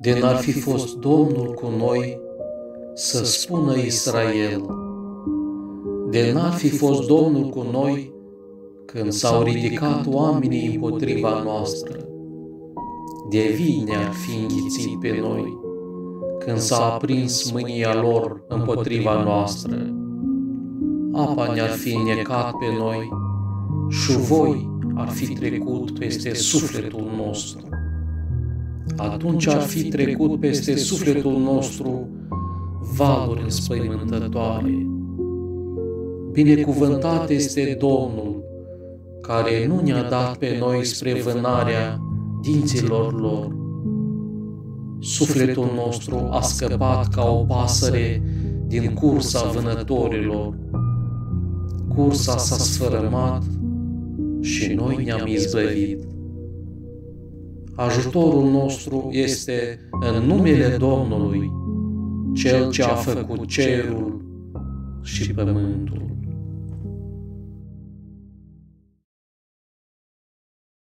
de n-ar fi fost Domnul cu noi, să spună Israel. De n-ar fi fost Domnul cu noi, când s-au ridicat oamenii împotriva noastră. De vine ar fi înghițit pe noi, când s-a aprins mânia lor împotriva noastră. Apa ne-ar fi necat pe noi și voi ar fi trecut peste sufletul nostru atunci ar fi trecut peste sufletul nostru valuri înspăimântătoare. Binecuvântat este Domnul, care nu ne-a dat pe noi spre vânarea dinților lor. Sufletul nostru a scăpat ca o pasăre din cursa vânătorilor. Cursa s-a sfărămat și noi ne-am izbăvit. Ajutorul nostru este în numele Domnului, Cel ce a făcut cerul și pământul.